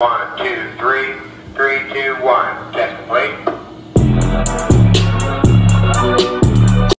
One, two, three, three, two, one. Test.